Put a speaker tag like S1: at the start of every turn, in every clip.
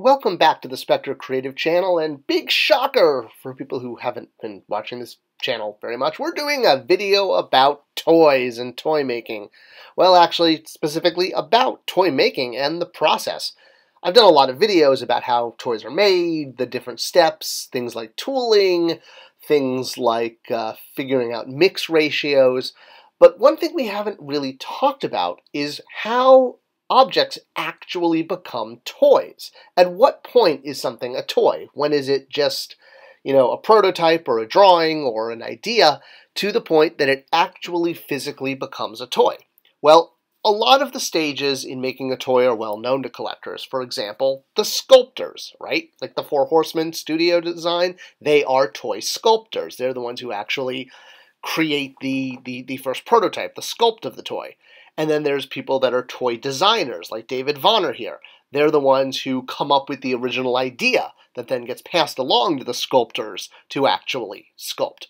S1: Welcome back to the Spector Creative channel, and big shocker for people who haven't been watching this channel very much, we're doing a video about toys and toy making. Well, actually, specifically about toy making and the process. I've done a lot of videos about how toys are made, the different steps, things like tooling, things like uh, figuring out mix ratios, but one thing we haven't really talked about is how objects actually become toys. At what point is something a toy? When is it just, you know, a prototype or a drawing or an idea to the point that it actually physically becomes a toy? Well, a lot of the stages in making a toy are well known to collectors. For example, the sculptors, right? Like the Four Horsemen studio design, they are toy sculptors. They're the ones who actually create the, the, the first prototype, the sculpt of the toy. And then there's people that are toy designers, like David Vonner here. They're the ones who come up with the original idea that then gets passed along to the sculptors to actually sculpt.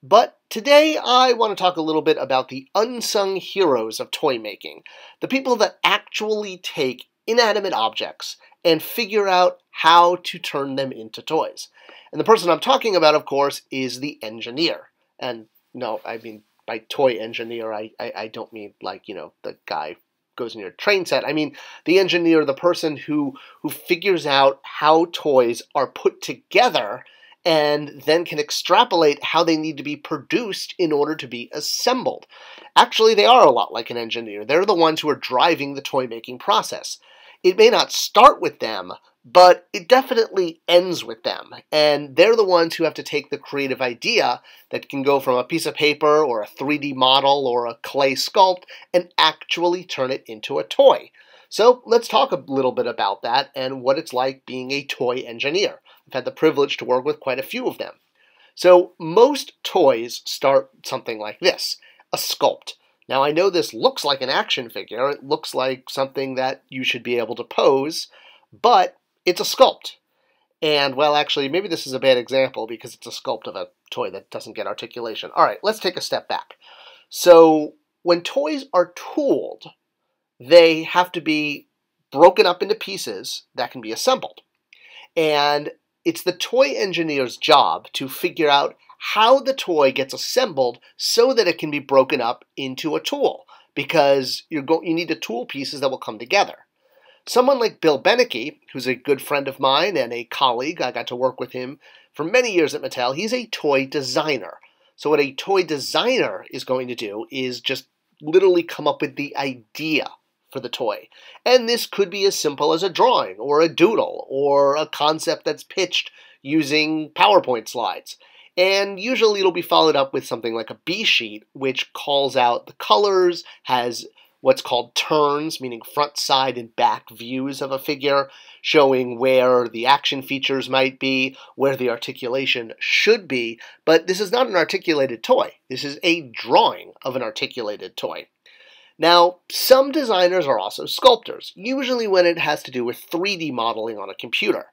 S1: But today I want to talk a little bit about the unsung heroes of toy making, the people that actually take inanimate objects and figure out how to turn them into toys. And the person I'm talking about, of course, is the engineer. And no, I mean by toy engineer, I, I, I don't mean like, you know, the guy goes in your train set. I mean the engineer, the person who who figures out how toys are put together and then can extrapolate how they need to be produced in order to be assembled. Actually, they are a lot like an engineer. They're the ones who are driving the toy making process. It may not start with them, but it definitely ends with them. And they're the ones who have to take the creative idea that can go from a piece of paper or a 3D model or a clay sculpt and actually turn it into a toy. So let's talk a little bit about that and what it's like being a toy engineer. I've had the privilege to work with quite a few of them. So most toys start something like this, a sculpt. Now I know this looks like an action figure, it looks like something that you should be able to pose, but it's a sculpt. And, well, actually, maybe this is a bad example because it's a sculpt of a toy that doesn't get articulation. All right, let's take a step back. So, when toys are tooled, they have to be broken up into pieces that can be assembled. And it's the toy engineer's job to figure out how the toy gets assembled so that it can be broken up into a tool because you're go- you need the tool pieces that will come together. Someone like Bill Benecke, who's a good friend of mine and a colleague, I got to work with him for many years at Mattel, he's a toy designer. So, what a toy designer is going to do is just literally come up with the idea for the toy. And this could be as simple as a drawing or a doodle or a concept that's pitched using PowerPoint slides. And usually it'll be followed up with something like a B sheet, which calls out the colors, has what's called turns, meaning front, side, and back views of a figure, showing where the action features might be, where the articulation should be. But this is not an articulated toy. This is a drawing of an articulated toy. Now, some designers are also sculptors, usually when it has to do with 3D modeling on a computer.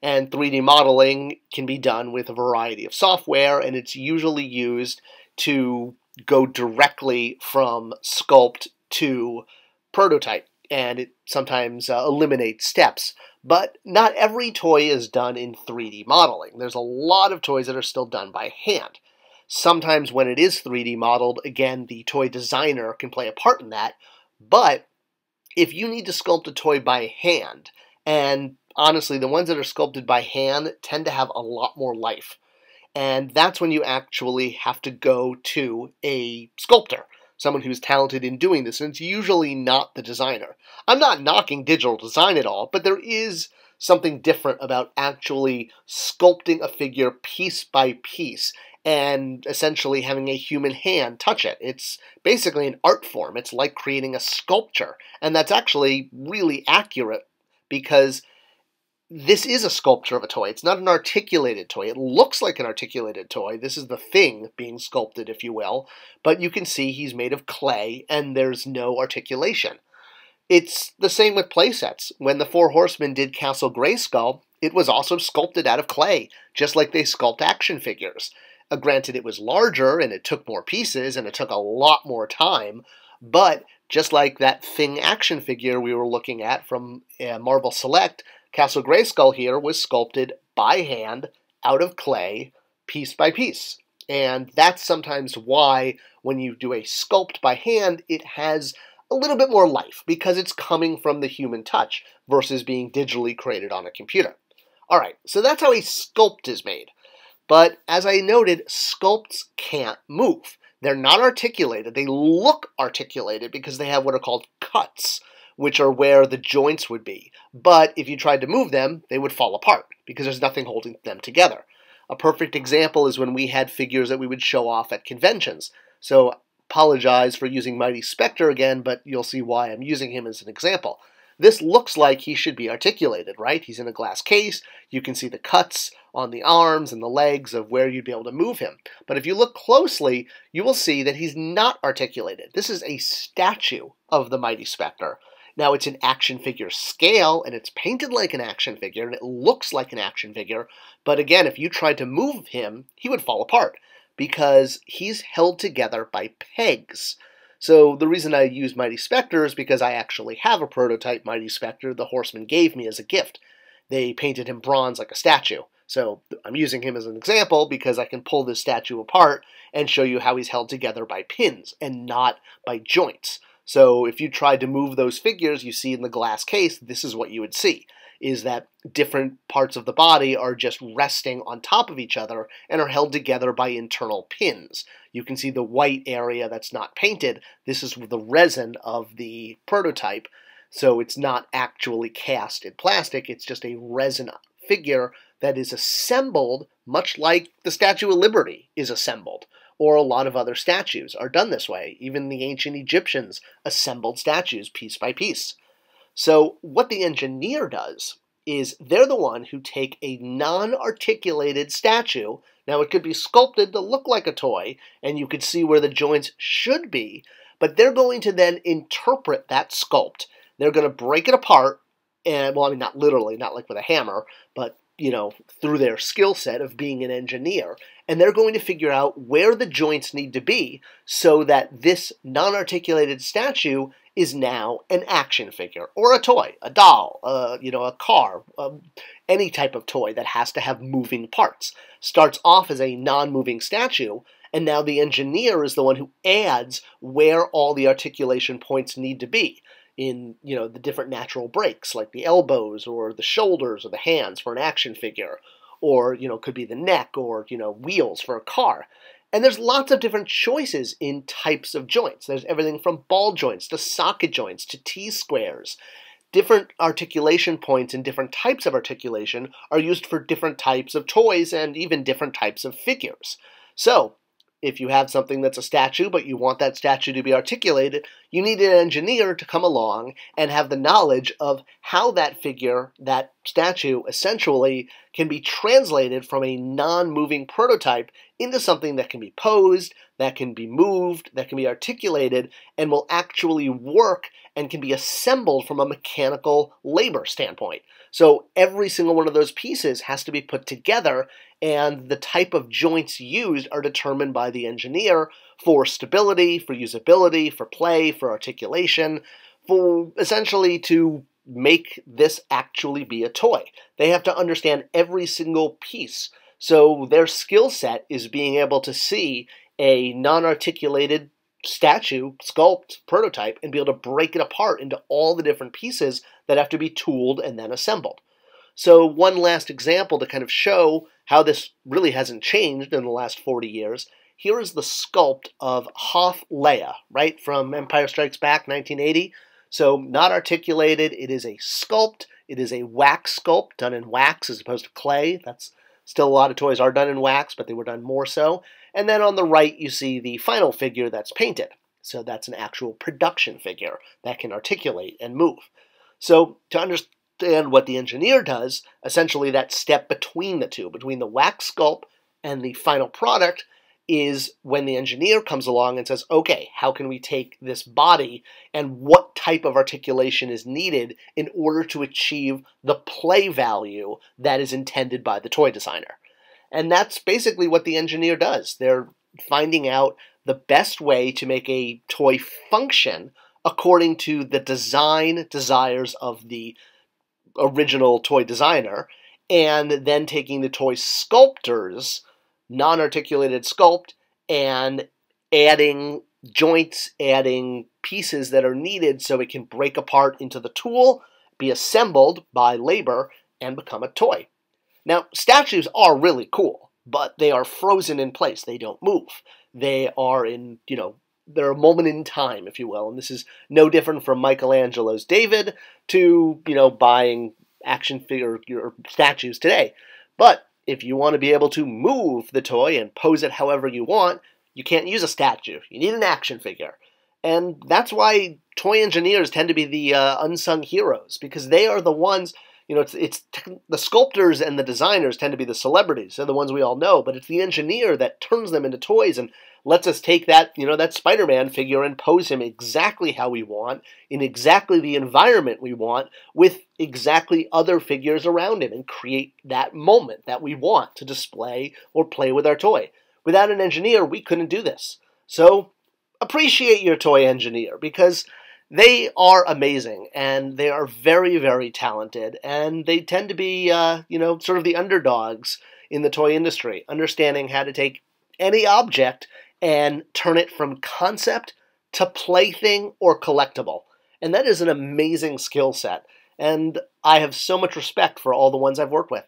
S1: And 3D modeling can be done with a variety of software, and it's usually used to go directly from sculpt to prototype, and it sometimes uh, eliminates steps. But not every toy is done in 3D modeling. There's a lot of toys that are still done by hand. Sometimes when it is 3D modeled, again, the toy designer can play a part in that. But if you need to sculpt a toy by hand, and honestly, the ones that are sculpted by hand tend to have a lot more life. And that's when you actually have to go to a sculptor someone who's talented in doing this, and it's usually not the designer. I'm not knocking digital design at all, but there is something different about actually sculpting a figure piece by piece and essentially having a human hand touch it. It's basically an art form. It's like creating a sculpture. And that's actually really accurate because this is a sculpture of a toy. It's not an articulated toy. It looks like an articulated toy. This is the thing being sculpted, if you will, but you can see he's made of clay and there's no articulation. It's the same with playsets. When the Four Horsemen did Castle Grayskull, it was also sculpted out of clay, just like they sculpt action figures. Uh, granted, it was larger and it took more pieces and it took a lot more time, but just like that Thing action figure we were looking at from uh, Marvel Select, Castle Grayskull here was sculpted by hand out of clay, piece by piece. And that's sometimes why when you do a sculpt by hand, it has a little bit more life because it's coming from the human touch versus being digitally created on a computer. All right, so that's how a sculpt is made. But as I noted, sculpts can't move. They're not articulated. They look articulated because they have what are called cuts, which are where the joints would be. But if you tried to move them, they would fall apart because there's nothing holding them together. A perfect example is when we had figures that we would show off at conventions. So apologize for using Mighty Spector again, but you'll see why I'm using him as an example. This looks like he should be articulated, right? He's in a glass case. You can see the cuts on the arms and the legs of where you'd be able to move him. But if you look closely, you will see that he's not articulated. This is a statue of the Mighty Spector. Now it's an action figure scale and it's painted like an action figure and it looks like an action figure. But again, if you tried to move him, he would fall apart because he's held together by pegs. So the reason I use Mighty Spector is because I actually have a prototype Mighty Spector the Horseman gave me as a gift. They painted him bronze like a statue. So I'm using him as an example because I can pull this statue apart and show you how he's held together by pins and not by joints. So if you tried to move those figures you see in the glass case, this is what you would see is that different parts of the body are just resting on top of each other and are held together by internal pins. You can see the white area that's not painted. This is the resin of the prototype, so it's not actually cast in plastic. It's just a resin figure that is assembled much like the Statue of Liberty is assembled or a lot of other statues are done this way. Even the ancient Egyptians assembled statues piece by piece. So, what the engineer does is they're the one who take a non articulated statue. Now, it could be sculpted to look like a toy, and you could see where the joints should be, but they're going to then interpret that sculpt. They're going to break it apart, and, well, I mean, not literally, not like with a hammer, but you know, through their skill set of being an engineer. And they're going to figure out where the joints need to be so that this non articulated statue is now an action figure or a toy, a doll, uh, you know, a car, um, any type of toy that has to have moving parts. Starts off as a non moving statue, and now the engineer is the one who adds where all the articulation points need to be in you know the different natural breaks like the elbows or the shoulders or the hands for an action figure or you know could be the neck or you know wheels for a car and there's lots of different choices in types of joints. There's everything from ball joints to socket joints to T squares. Different articulation points and different types of articulation are used for different types of toys and even different types of figures. So, if you have something that's a statue, but you want that statue to be articulated, you need an engineer to come along and have the knowledge of how that figure, that statue, essentially can be translated from a non moving prototype into something that can be posed, that can be moved, that can be articulated, and will actually work and can be assembled from a mechanical labor standpoint. So every single one of those pieces has to be put together and the type of joints used are determined by the engineer for stability, for usability, for play, for articulation, for essentially to make this actually be a toy. They have to understand every single piece. So their skill set is being able to see a non articulated statue, sculpt, prototype, and be able to break it apart into all the different pieces that have to be tooled and then assembled. So, one last example to kind of show how this really hasn't changed in the last 40 years. Here is the sculpt of Hoth Leia, right, from Empire Strikes Back 1980. So, not articulated, it is a sculpt. It is a wax sculpt done in wax as opposed to clay. That's still a lot of toys are done in wax, but they were done more so. And then on the right, you see the final figure that's painted. So that's an actual production figure that can articulate and move. So to understand what the engineer does, essentially that step between the two, between the wax sculpt and the final product, is when the engineer comes along and says, okay, how can we take this body and what type of articulation is needed in order to achieve the play value that is intended by the toy designer? And that's basically what the engineer does. They're finding out the best way to make a toy function according to the design desires of the original toy designer, and then taking the toy sculptor's non articulated sculpt and adding joints, adding pieces that are needed so it can break apart into the tool, be assembled by labor, and become a toy. Now, statues are really cool, but they are frozen in place. They don't move. They are in, you know, they're a moment in time, if you will. And this is no different from Michelangelo's David to, you know, buying action figure statues today. But if you want to be able to move the toy and pose it however you want, you can't use a statue. You need an action figure. And that's why toy engineers tend to be the uh, unsung heroes because they are the ones, you know, it's, it's the sculptors and the designers tend to be the celebrities. They're the ones we all know, but it's the engineer that turns them into toys and lets us take that, you know, that Spider-Man figure and pose him exactly how we want, in exactly the environment we want, with exactly other figures around him, and create that moment that we want to display or play with our toy. Without an engineer, we couldn't do this. So appreciate your toy engineer because they are amazing and they are very, very talented, and they tend to be, uh, you know, sort of the underdogs in the toy industry, understanding how to take any object and turn it from concept to plaything or collectible. And that is an amazing skill set. And I have so much respect for all the ones I've worked with.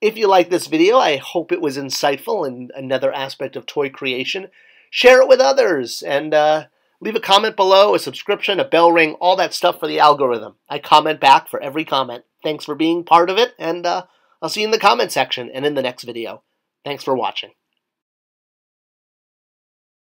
S1: If you like this video, I hope it was insightful and another aspect of toy creation. Share it with others and uh, leave a comment below, a subscription, a bell ring, all that stuff for the algorithm. I comment back for every comment. Thanks for being part of it, and uh, I'll see you in the comment section and in the next video. Thanks for watching.